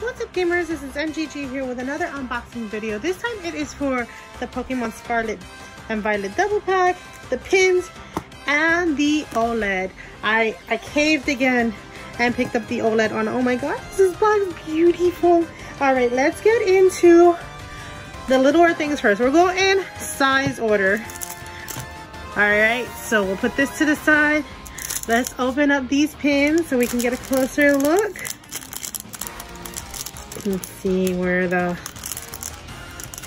What's up gamers, this is NGG here with another unboxing video. This time it is for the Pokemon Scarlet and Violet double pack, the pins, and the OLED. I, I caved again and picked up the OLED on. Oh my god, this box is beautiful. Alright, let's get into the littler things first. We'll go in size order. Alright, so we'll put this to the side. Let's open up these pins so we can get a closer look. Let's see where the,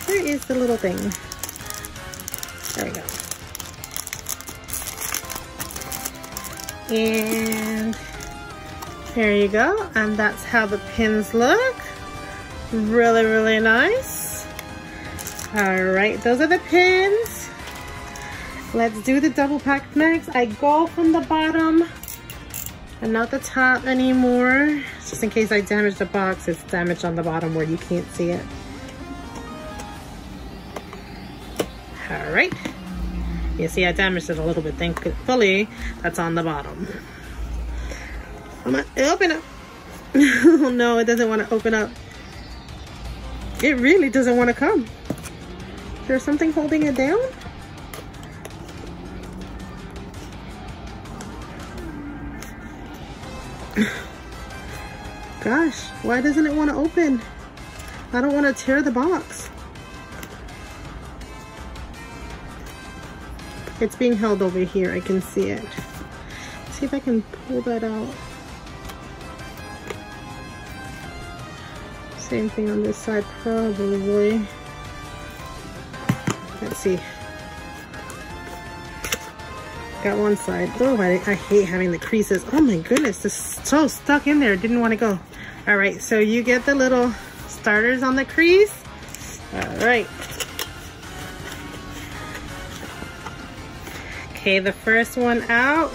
where is the little thing? There we go. And there you go. And that's how the pins look. Really, really nice. All right, those are the pins. Let's do the double pack next. I go from the bottom and not the top anymore. Just in case I damage the box, it's damaged on the bottom where you can't see it. All right. You see, I damaged it a little bit. Thankfully, that's on the bottom. Come on, open up. oh no, it doesn't want to open up. It really doesn't want to come. Is there something holding it down? Gosh, why doesn't it want to open? I don't want to tear the box. It's being held over here. I can see it. Let's see if I can pull that out. Same thing on this side, probably. Let's see. One side. Oh, I, I hate having the creases. Oh my goodness, this is so stuck in there. Didn't want to go. All right, so you get the little starters on the crease. All right. Okay, the first one out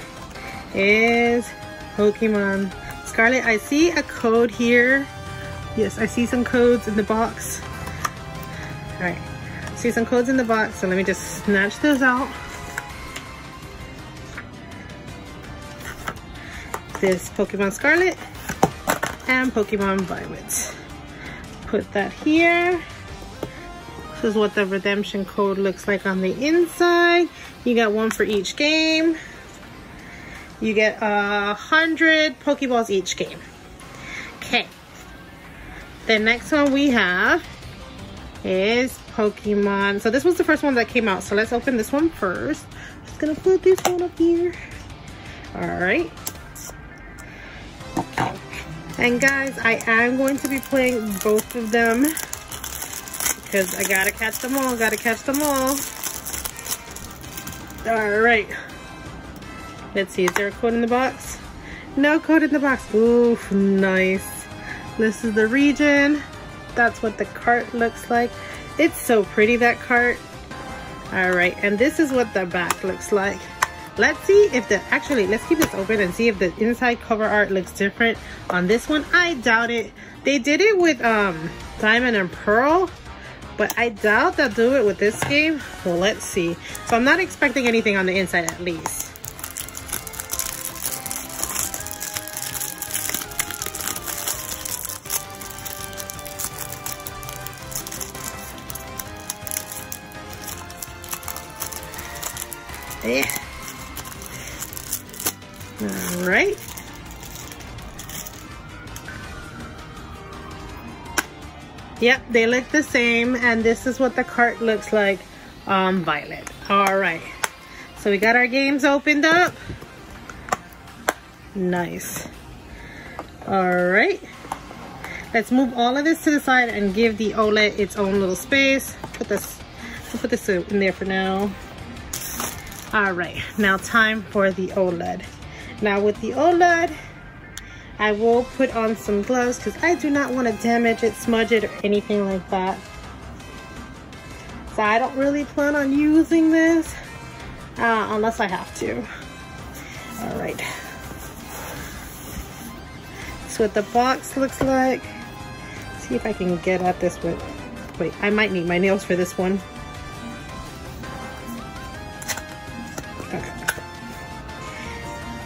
is Pokemon Scarlet. I see a code here. Yes, I see some codes in the box. All right, see some codes in the box, so let me just snatch those out. This Pokemon Scarlet and Pokemon Violet. Put that here. This is what the redemption code looks like on the inside. You got one for each game. You get a hundred Pokeballs each game. Okay. The next one we have is Pokemon. So this was the first one that came out. So let's open this one first. Just gonna put this one up here. All right. And guys, I am going to be playing both of them because I gotta catch them all, gotta catch them all. All right. Let's see, is there a code in the box? No code in the box. Ooh, nice. This is the region. That's what the cart looks like. It's so pretty, that cart. All right, and this is what the back looks like. Let's see if the, actually, let's keep this open and see if the inside cover art looks different on this one. I doubt it. They did it with um, Diamond and Pearl, but I doubt they'll do it with this game. Well, let's see. So I'm not expecting anything on the inside at least. Yeah. Right. Yep, they look the same, and this is what the cart looks like on Violet. All right, so we got our games opened up. Nice. All right, let's move all of this to the side and give the OLED its own little space. Put this, put this in there for now. All right, now time for the OLED. Now with the OLED, I will put on some gloves because I do not want to damage it, smudge it, or anything like that. So I don't really plan on using this uh, unless I have to. All right. That's what the box looks like. See if I can get at this with, wait, I might need my nails for this one.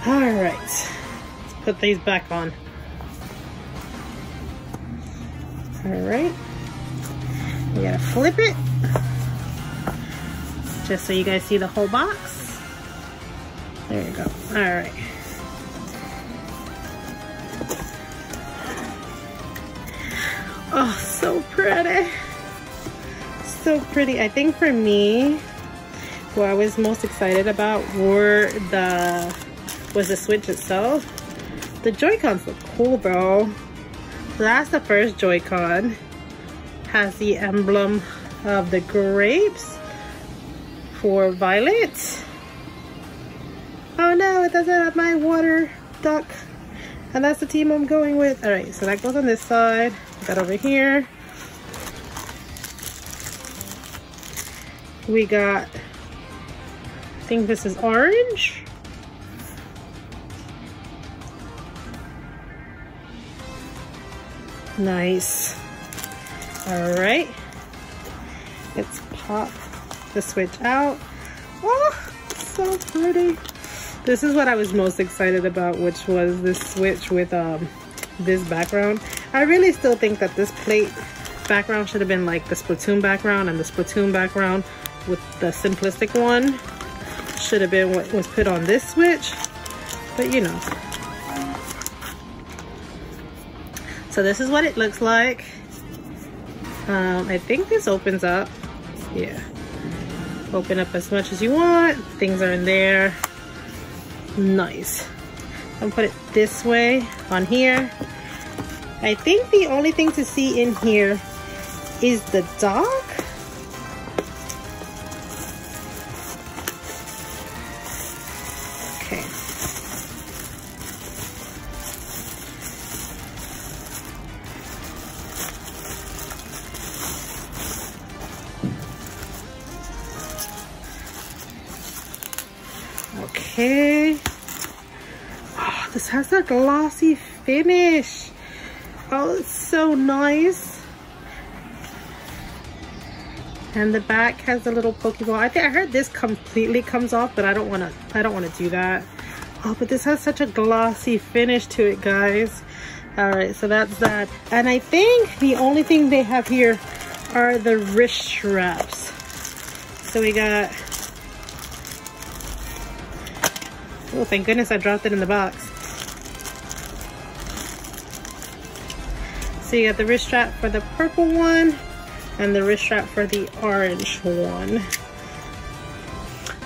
All right, let's put these back on. All right. You gotta flip it. Just so you guys see the whole box. There you go. All right. Oh, so pretty. So pretty. I think for me, what I was most excited about were the was the Switch itself. The Joy-Cons look cool though. That's the first Joy-Con. Has the emblem of the grapes for Violet. Oh no, it doesn't have my water duck. And that's the team I'm going with. All right, so that goes on this side. That over here. We got, I think this is orange. Nice. All right. Let's pop the switch out. Oh, so pretty. This is what I was most excited about, which was this switch with um, this background. I really still think that this plate background should have been like the Splatoon background and the Splatoon background with the simplistic one should have been what was put on this switch. But you know. So this is what it looks like. Um, I think this opens up. Yeah. Open up as much as you want. Things are in there. Nice. I'm put it this way on here. I think the only thing to see in here is the dock. Okay. Okay. Oh, this has a glossy finish. Oh, it's so nice. And the back has a little Pokeball. I think I heard this completely comes off, but I don't want to. I don't want to do that. Oh, but this has such a glossy finish to it, guys. All right, so that's that. And I think the only thing they have here are the wrist straps. So we got Oh, thank goodness I dropped it in the box. So you got the wrist strap for the purple one and the wrist strap for the orange one.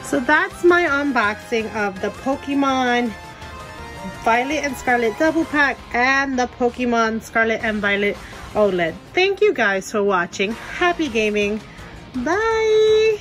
So that's my unboxing of the Pokemon Violet and Scarlet double pack and the Pokemon Scarlet and Violet OLED. Thank you guys for watching. Happy gaming. Bye.